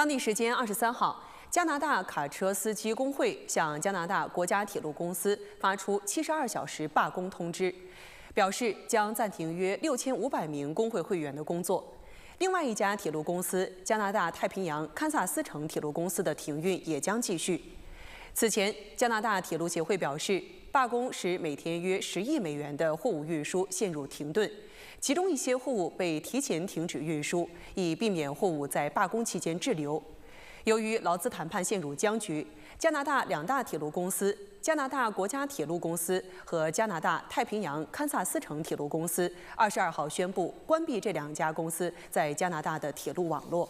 当地时间二十三号，加拿大卡车司机工会向加拿大国家铁路公司发出七十二小时罢工通知，表示将暂停约六千五百名工会会员的工作。另外一家铁路公司加拿大太平洋堪萨斯城铁路公司的停运也将继续。此前，加拿大铁路协会表示，罢工使每天约十亿美元的货物运输陷入停顿，其中一些货物被提前停止运输，以避免货物在罢工期间滞留。由于劳资谈判陷入僵局，加拿大两大铁路公司——加拿大国家铁路公司和加拿大太平洋堪萨斯城铁路公司，二十二号宣布关闭这两家公司在加拿大的铁路网络。